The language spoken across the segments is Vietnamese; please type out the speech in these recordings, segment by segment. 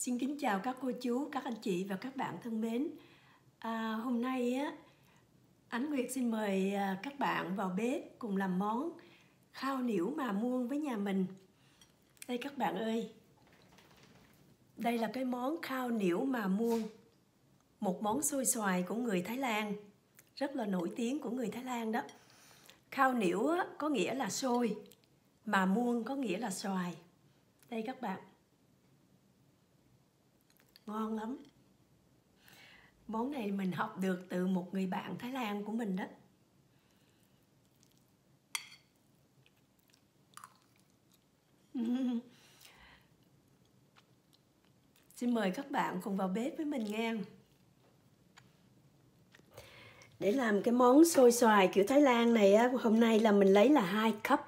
Xin kính chào các cô chú, các anh chị và các bạn thân mến. À, hôm nay á, Ánh Nguyệt xin mời à, các bạn vào bếp cùng làm món khao niễu mà muôn với nhà mình. Đây các bạn ơi, đây là cái món khao niễu mà muôn, một món xôi xoài của người Thái Lan, rất là nổi tiếng của người Thái Lan đó. Khao niễu á, có nghĩa là xôi, mà muôn có nghĩa là xoài. Đây các bạn ngon lắm. Món này mình học được từ một người bạn Thái Lan của mình đó. Xin mời các bạn cùng vào bếp với mình nghe Để làm cái món xôi xoài kiểu Thái Lan này á, hôm nay là mình lấy là hai cup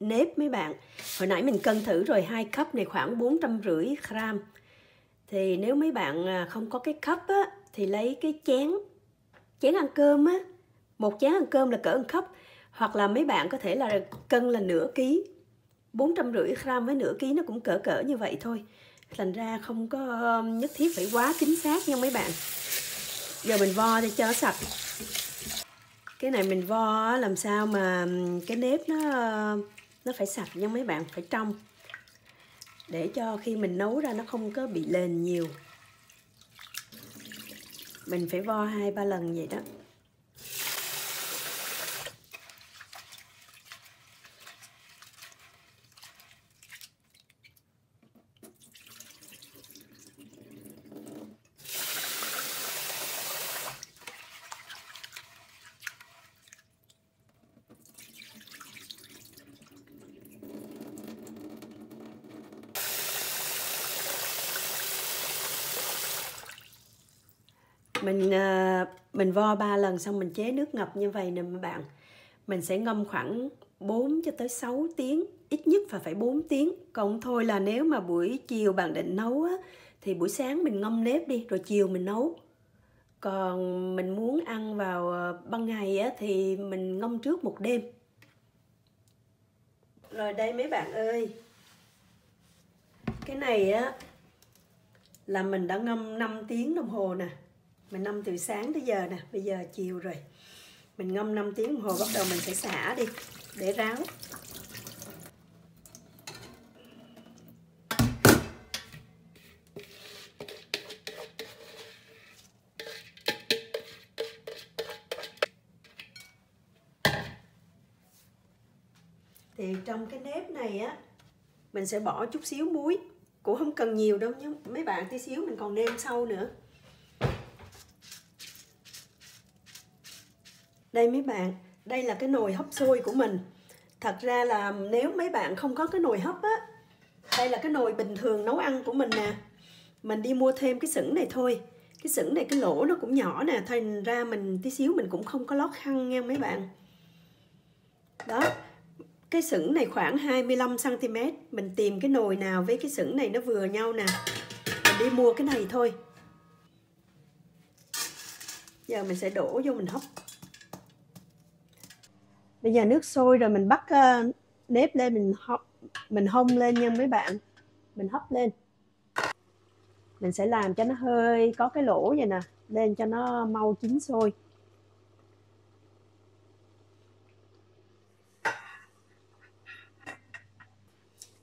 nếp mấy bạn. Hồi nãy mình cân thử rồi hai cup này khoảng bốn trăm rưỡi gram thì nếu mấy bạn à, không có cái cup á, thì lấy cái chén chén ăn cơm á. Một chén ăn cơm là cỡ một cup. Hoặc là mấy bạn có thể là cân là nửa ký, bốn trăm rưỡi gram với nửa ký nó cũng cỡ cỡ như vậy thôi. Thành ra không có nhất thiết phải quá chính xác nha mấy bạn. Giờ mình vo để cho nó sạch. Cái này mình vo làm sao mà cái nếp nó nó phải sạch nha mấy bạn, phải trong để cho khi mình nấu ra nó không có bị lên nhiều. Mình phải vo hai ba lần vậy đó. Mình ờ, mình vo ba lần xong mình chế nước ngập như vậy nè bạn. Mình sẽ ngâm khoảng 4 cho tới 6 tiếng ít nhất phải phải 4 tiếng. Còn thôi là nếu mà buổi chiều bạn định nấu á, thì buổi sáng mình ngâm nếp đi rồi chiều mình nấu. Còn mình muốn ăn vào ờ, ban ngày á, thì mình ngâm trước một đêm. Rồi đây mấy bạn ơi. Cái này á là mình đã ngâm 5 tiếng đồng hồ nè mình ngâm từ sáng tới giờ nè, bây giờ chiều rồi. Mình ngâm 5 tiếng đồng hồ, bắt đầu mình sẽ xả đi, để ráo. Thì trong cái nếp này á, mình sẽ bỏ chút xíu muối. Cũng không cần nhiều đâu nhé mấy bạn tí xíu mình còn nêm sau nữa. Đây mấy bạn, đây là cái nồi hấp xôi của mình. Thật ra là nếu mấy bạn không có cái nồi hấp á, đây là cái nồi bình thường nấu ăn của mình nè. Mình đi mua thêm cái sửng này thôi. Cái sửng này, cái lỗ nó cũng nhỏ nè, thành ra mình, tí xíu mình cũng không có lót khăn nha mấy bạn. Đó, cái sửng này khoảng 25 cm mình tìm cái nồi nào với cái sửng này nó vừa nhau nè. Mình đi mua cái này thôi. Giờ mình sẽ đổ vô mình hấp bây giờ nước sôi rồi mình bắt uh, nếp lên mình hấp mình hông lên nha mấy bạn. Mình hấp lên. Mình sẽ làm cho nó hơi có cái lỗ vậy nè lên cho nó mau chín sôi.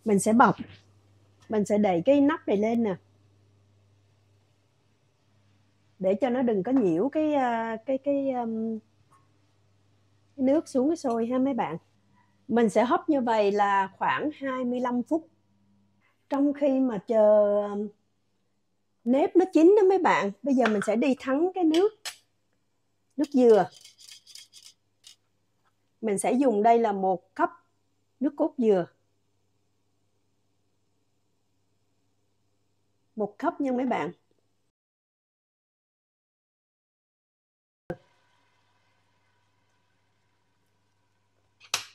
Mình sẽ bọc. Mình sẽ đẩy cái nắp này lên nè. Để cho nó đừng có nhiễu cái ờ, cái cái cái nước xuống cái sôi ha mấy bạn? Mình sẽ hấp như vậy là khoảng 25 phút. Trong khi mà chờ um, nếp nó chín đó mấy bạn, bây giờ mình sẽ đi thắng cái nước nước dừa. Mình sẽ dùng đây là một cốc nước cốt dừa. Một cốc nha mấy bạn.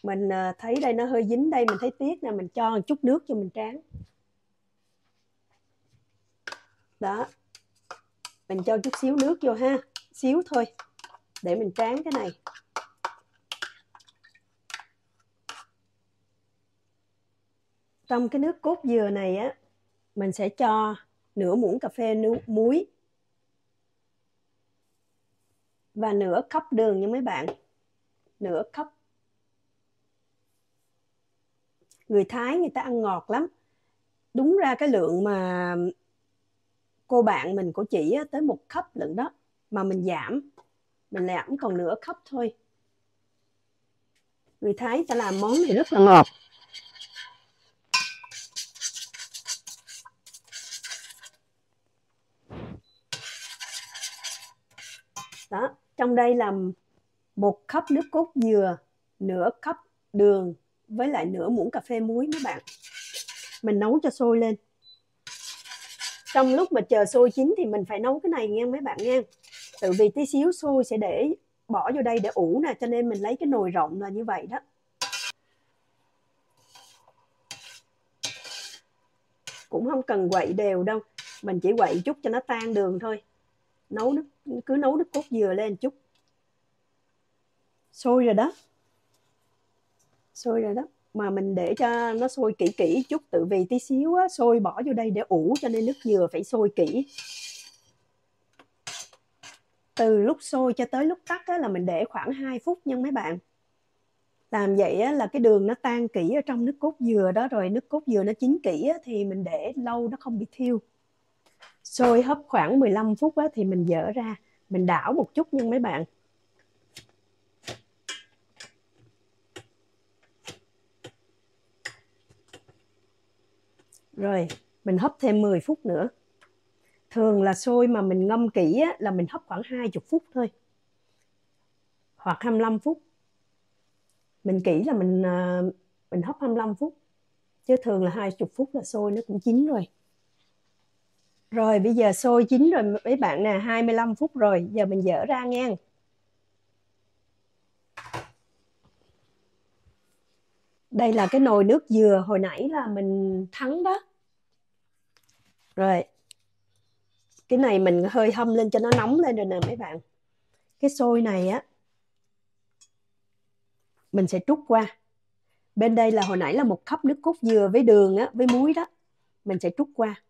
Mình ờ, thấy đây nó hơi dính đây, mình thấy tiếc nè, mình cho một chút nước cho mình tráng. Đó. Mình cho chút xíu nước vô ha, xíu thôi, để mình tráng cái này. Trong cái nước cốt dừa này á, mình sẽ cho nửa muỗng cà phê muối và nửa cốc đường nha mấy bạn. Nửa cốc người Thái người ta ăn ngọt lắm. Đúng ra cái lượng mà cô bạn mình của chị tới một cốc lận đó, mà mình giảm mình giảm còn nửa cốc thôi. Người Thái ta làm món này rất là ngọt. Đó, trong đây là một cup nước cốt dừa, nửa cup đường với lại nửa muỗng cà phê muối mấy bạn. Mình nấu cho sôi lên. Trong lúc mà chờ sôi chín thì mình phải nấu cái này nha mấy bạn nha. Tự vì tí xíu sôi sẽ để bỏ vô đây để ủ nè, cho nên mình lấy cái nồi rộng là như vậy đó. Cũng không cần quậy đều đâu, mình chỉ quậy chút cho nó tan đường thôi. Nấu nước, cứ nấu nước cốt dừa lên chút. Sôi rồi đó sôi rồi đó. Mà mình để cho nó sôi kỹ kỹ chút tự vì tí xíu á, sôi bỏ vô đây để ủ cho nên nước dừa phải sôi kỹ. Từ lúc sôi cho tới lúc tắt á, là mình để khoảng 2 phút nha mấy bạn. Làm vậy á, là cái đường nó tan kỹ ở trong nước cốt dừa đó rồi nước cốt dừa nó chín kỹ á, thì mình để lâu nó không bị thiêu. Sôi hấp khoảng 15 phút á, thì mình dỡ ra. Mình đảo một chút nha mấy bạn. Rồi mình hấp thêm 10 phút nữa. Thường là sôi mà mình ngâm kỹ á, là mình hấp khoảng 20 phút thôi. Hoặc 25 phút. Mình kỹ là mình à, mình hấp 25 phút. Chứ thường là 20 phút là sôi nó cũng chín rồi. Rồi bây giờ sôi chín rồi mấy bạn nè 25 phút rồi giờ mình dở ra ngang. Đây là cái nồi nước dừa hồi nãy là mình thắng đó. Rồi. Cái này mình hơi hâm lên cho nó nóng lên rồi nè mấy bạn. Cái xôi này á, mình sẽ trút qua. Bên đây là hồi nãy là một cốc nước cốt dừa với đường á, với muối đó. Mình sẽ trút qua.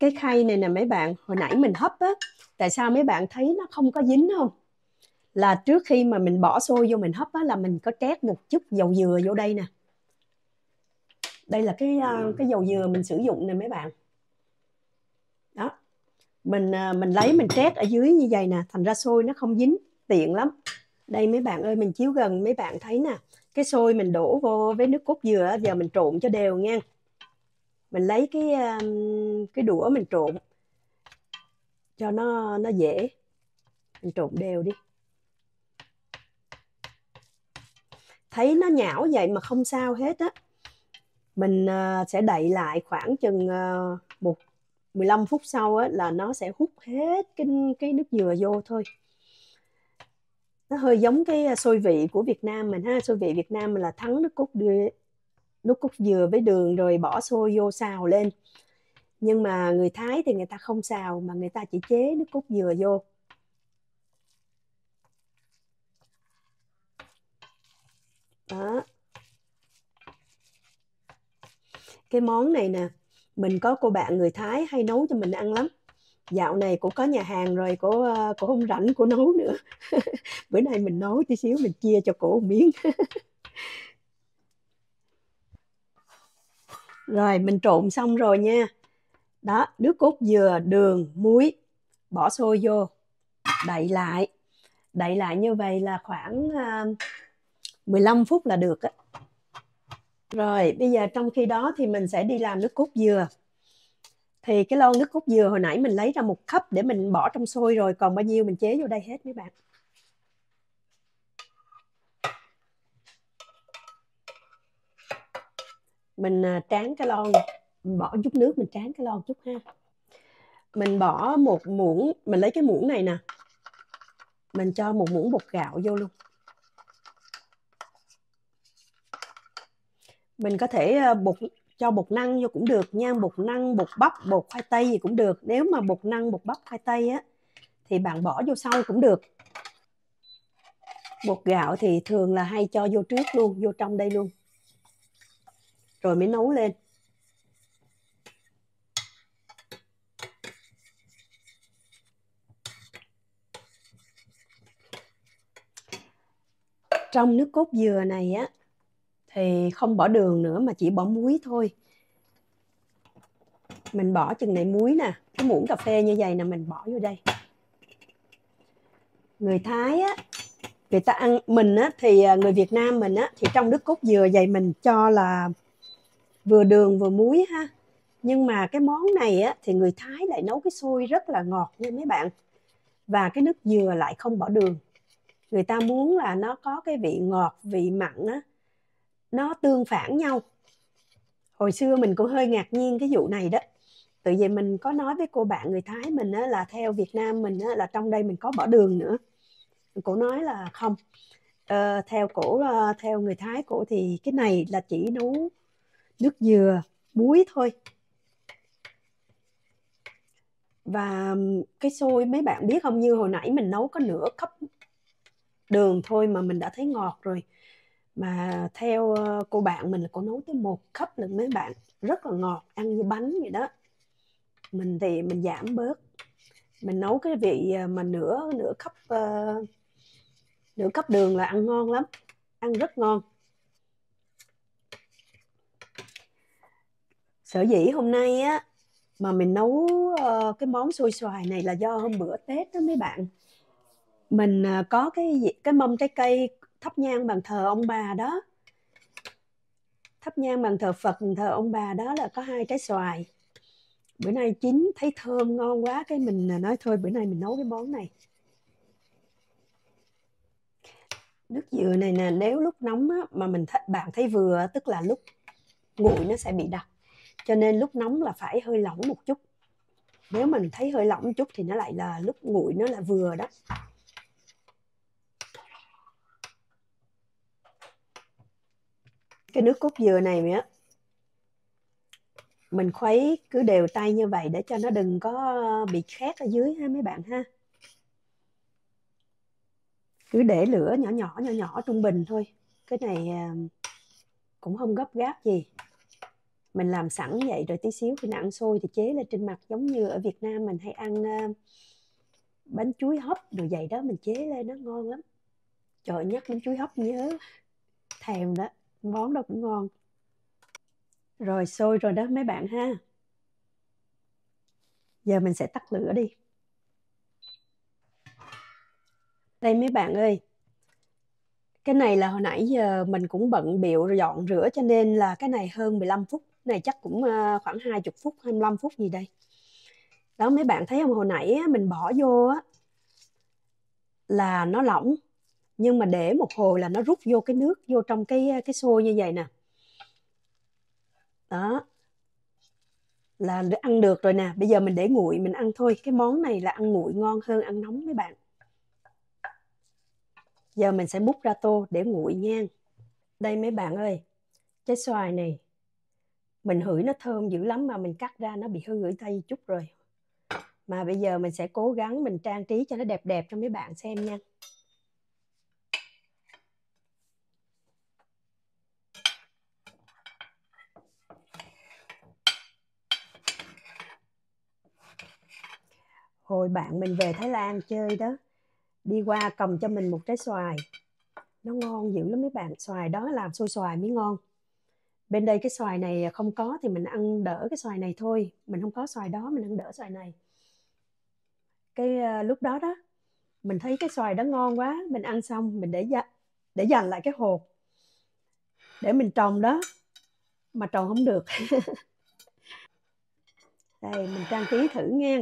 Cái khay này nè mấy bạn, hồi nãy mình hấp á, tại sao mấy bạn thấy nó không có dính không? Là trước khi mà mình bỏ xôi vô mình hấp á là mình có trét một chút dầu dừa vô đây nè. Đây là cái uh, cái dầu dừa mình sử dụng nè mấy bạn. Đó. Mình uh, mình lấy mình trét ở dưới như vậy nè thành ra xôi nó không dính tiện lắm. Đây mấy bạn ơi mình chiếu gần mấy bạn thấy nè. Cái xôi mình đổ vô với nước cốt dừa giờ mình trộn cho đều nha. Mình lấy cái um, cái đũa mình trộn cho nó nó dễ. Mình trộn đều đi thấy nó nhão vậy mà không sao hết á. Mình uh, sẽ đậy lại khoảng chừng uh, một 15 phút sau á, là nó sẽ hút hết cái cái nước dừa vô thôi. Nó hơi giống cái ờ, xôi vị của Việt Nam mình ha. Xôi vị Việt Nam mình là thắng nước cốt đưa nước cốt dừa với đường rồi bỏ xôi vô xào lên. Nhưng mà người Thái thì người ta không xào mà người ta chỉ chế nước cốt dừa vô. Đó. Cái món này nè mình có cô bạn người Thái hay nấu cho mình ăn lắm. Dạo này cũng có nhà hàng rồi cổ ờ, không rảnh cô nấu nữa. Bữa nay mình nấu tí xíu mình chia cho cổ một miếng. Rồi mình trộn xong rồi nha. Đó nước cốt dừa đường muối bỏ xôi vô đậy lại. Đậy lại như vậy là khoảng ờ, 15 phút là được á. Rồi, bây giờ trong khi đó thì mình sẽ đi làm nước cốt dừa. Thì cái lon nước cốt dừa hồi nãy mình lấy ra một cup để mình bỏ trong sôi rồi, còn bao nhiêu mình chế vô đây hết mấy bạn. Mình à, tráng cái lon, mình bỏ chút nước, mình tráng cái lon chút ha. Mình bỏ một muỗng, mình lấy cái muỗng này nè. Mình cho một muỗng bột gạo vô luôn. Mình có thể ờ, bột cho bột năng vô cũng được nha, bột năng, bột bắp, bột khoai tây gì cũng được. Nếu mà bột năng, bột bắp, khoai tây á, thì bạn bỏ vô sau cũng được. Bột gạo thì thường là hay cho vô trước luôn, vô trong đây luôn. Rồi mới nấu lên. Trong nước cốt dừa này á thì không bỏ đường nữa mà chỉ bỏ muối thôi. Mình bỏ chừng này muối nè, cái muỗng cà phê như vậy nè, mình bỏ vô đây. Người thái á, người ta ăn, mình á, thì à, người việt nam mình á, thì trong nước cốt dừa vậy mình cho là vừa đường vừa muối ha. Nhưng mà cái món này á, thì người thái lại nấu cái xôi rất là ngọt nha mấy bạn. Và cái nước dừa lại không bỏ đường. Người ta muốn là nó có cái vị ngọt, vị mặn á nó tương phản nhau. Hồi xưa mình cũng hơi ngạc nhiên cái vụ này đó. Tự vì mình có nói với cô bạn người thái mình á, là theo việt nam mình á, là trong đây mình có bỏ đường nữa. Cổ nói là không. Ờ, theo cổ ờ, theo người thái cổ thì cái này là chỉ nấu nước dừa muối thôi. Và cái xôi mấy bạn biết không? Như hồi nãy mình nấu có nửa cốc đường thôi mà mình đã thấy ngọt rồi mà theo ờ, cô bạn mình là cô nấu tới một cấp lần mấy bạn rất là ngọt ăn như bánh vậy đó. Mình thì mình giảm bớt. Mình nấu cái vị ờ, mà nửa nửa cấp uh, ờ, nửa cấp đường là ăn ngon lắm ăn rất ngon. Sở dĩ hôm nay á mà mình nấu uh, cái món xôi xoài này là do hôm bữa tết đó mấy bạn. Mình uh, có cái cái mâm trái cây thắp nhang bàn thờ ông bà đó. Thắp nhang bàn thờ phật bàn thờ ông bà đó là có hai trái xoài. Bữa nay chín thấy thơm ngon quá cái mình nói thôi bữa nay mình nấu cái món này. Nước dừa này nè nếu lúc nóng á, mà mình th- bạn thấy vừa tức là lúc nguội nó sẽ bị đặc. Cho nên lúc nóng là phải hơi lỏng một chút. Nếu mình thấy hơi lỏng một chút thì nó lại là lúc nguội nó là vừa đó. Cái nước cốt dừa này á. Mình khuấy cứ đều tay như vậy để cho nó đừng có bị khét ở dưới ha mấy bạn ha. Cứ để lửa nhỏ nhỏ nhỏ nhỏ trung bình thôi. Cái này à, cũng không gấp gáp gì. Mình làm sẵn vậy rồi tí xíu khi nào ăn sôi thì chế lên trên mặt giống như ở Việt Nam mình hay ăn à, bánh chuối hấp đồ vậy đó. Mình chế lên nó ngon lắm. Trời nhắc bánh chuối hấp nhớ. Thèm đó món đó cũng ngon. Rồi sôi rồi đó, mấy bạn ha. Giờ mình sẽ tắt lửa đi. Đây, mấy bạn ơi. Cái này là hồi nãy giờ mình cũng bận biệu dọn rửa cho nên là cái này hơn 15 phút. Này chắc cũng ờ, khoảng 20 phút 25 phút gì đây. Đó, mấy bạn thấy không? Hồi nãy mình bỏ vô á, là nó lỏng nhưng mà để một hồi là nó rút vô cái nước, vô trong cái à, cái xôi như vậy nè. Đó. Là ăn được rồi nè. Bây giờ mình để nguội, mình ăn thôi. Cái món này là ăn nguội ngon hơn ăn nóng mấy bạn. Giờ mình sẽ múc ra tô để nguội nha. Đây mấy bạn ơi. Trái xoài này, mình hửi nó thơm dữ lắm mà mình cắt ra nó bị hư ở tay chút rồi. Mà bây giờ mình sẽ cố gắng mình trang trí cho nó đẹp đẹp cho mấy bạn xem nha. Hồi bạn mình về Thái Lan chơi đó. Đi qua cầm cho mình một trái xoài. Nó ngon dữ lắm mấy bạn. Xoài đó làm xôi xoài mới ngon. Bên đây cái xoài này không có thì mình ăn đỡ cái xoài này thôi. Mình không có xoài đó mình ăn đỡ xoài này. Cái uh, lúc đó đó mình thấy cái xoài đó ngon quá mình ăn xong mình để để dành lại cái hộp để mình trồng đó mà trồng không được. Đây mình trang trí thử nghe.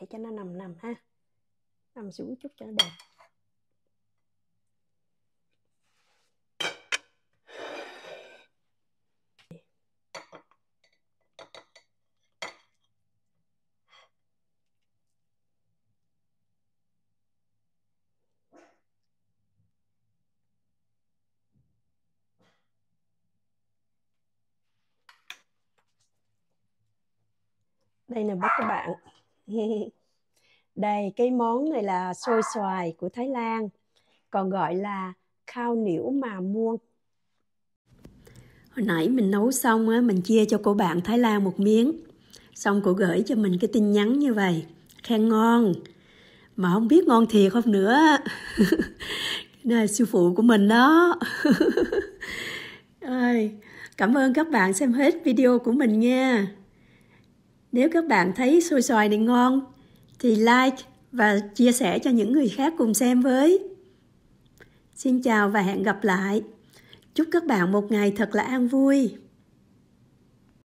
Để cho nó nằm nằm ha. Nằm xuống chút cho nó đẹp. Đây nè các bạn. đây, cái món này là xôi xoài của Thái Lan, còn gọi là khao niễu mà muôn hồi nãy mình nấu xong á, mình chia cho cô bạn thái lan một miếng. Xong cô gửi cho mình cái tin nhắn như vậy, khen ngon. Mà không biết ngon thiệt không nữa. Này sư phụ của mình đó. Ơi, cảm ơn các bạn xem hết video của mình nha nếu các bạn thấy xôi xoài này ngon, thì like và chia sẻ cho những người khác cùng xem với. Xin chào và hẹn gặp lại. Chúc các bạn một ngày thật là an vui.